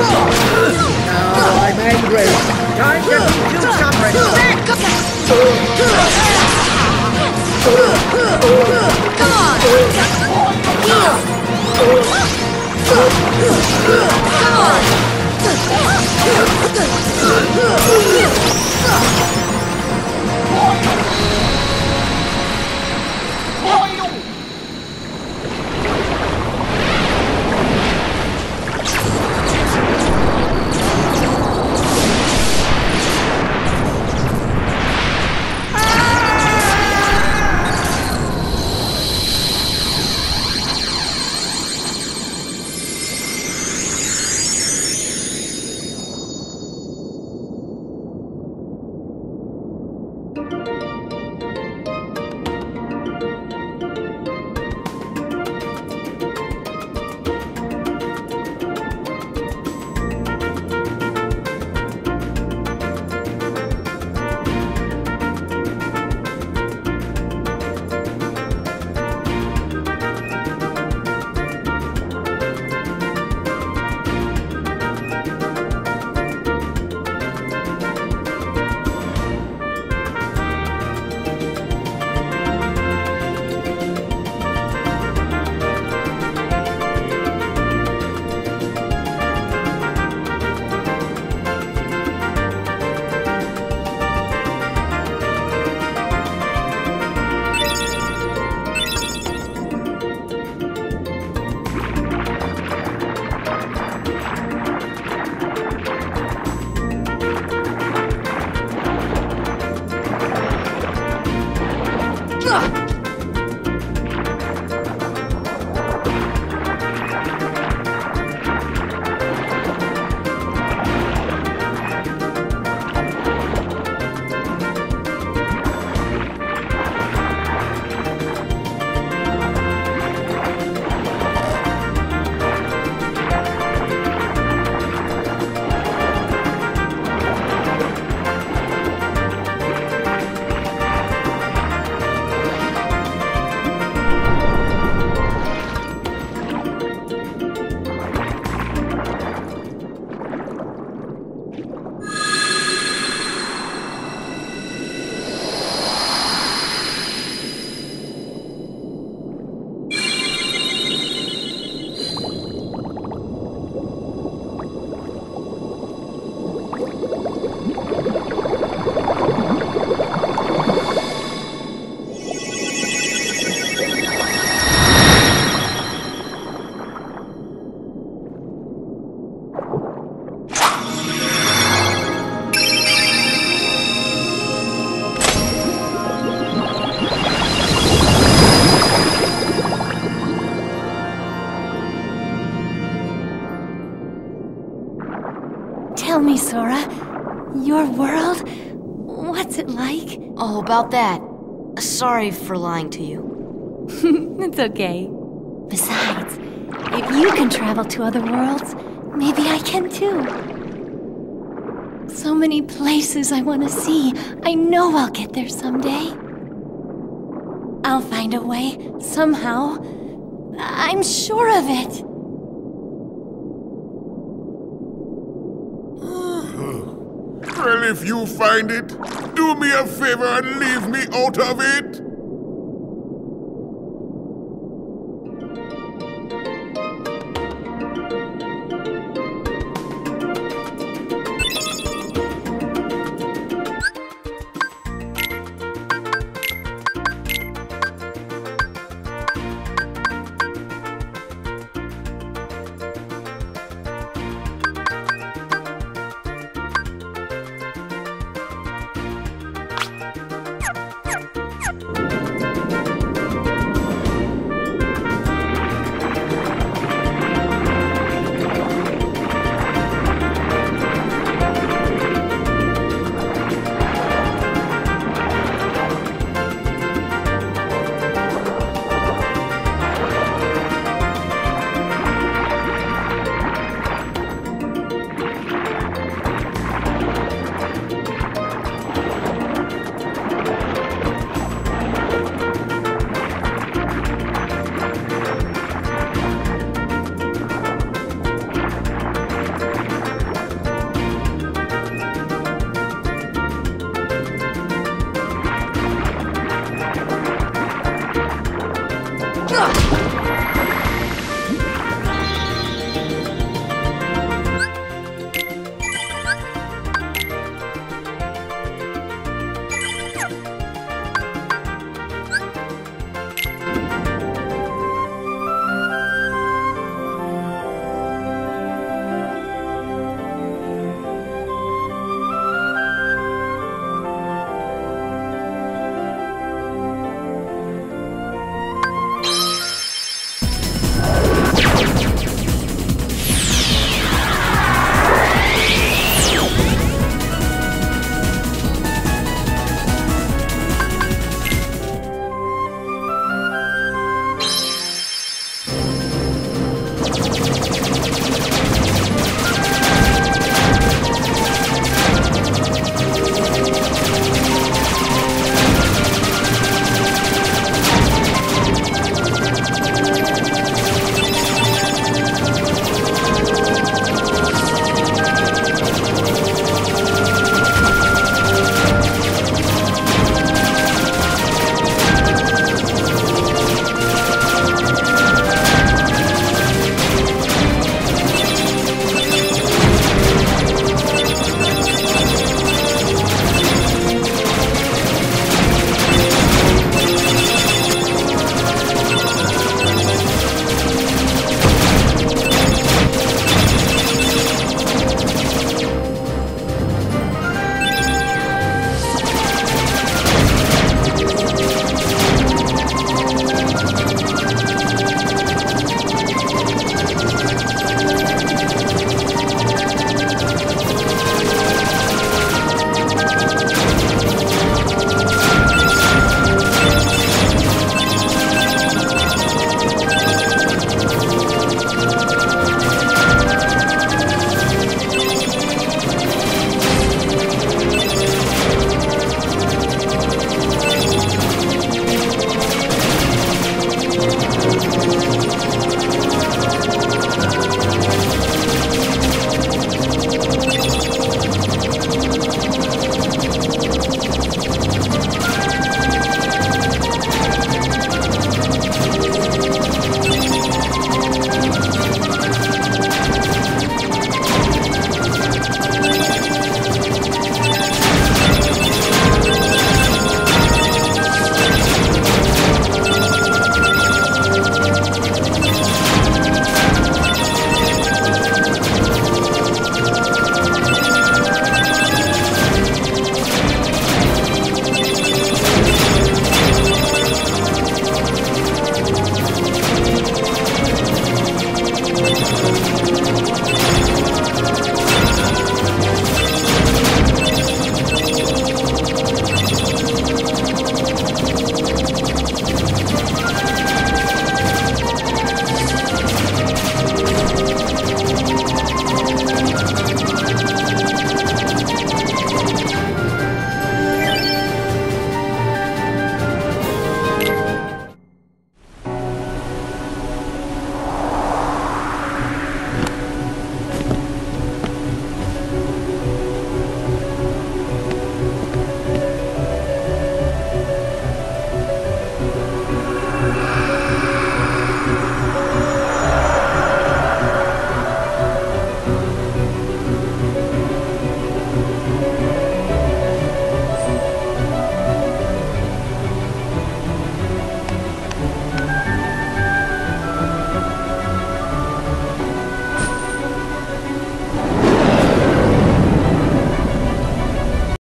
Now I'm angry! Time to do some respect! Come on! Heal! Come on! Tell me, Sora, your world? What's it like? Oh, about that. Sorry for lying to you. It's okay. Besides, if you can travel to other worlds, maybe I can too. So many places I want to see. I know I'll get there someday. I'll find a way, somehow. I'm sure of it. If you find it, do me a favor and leave me out of it.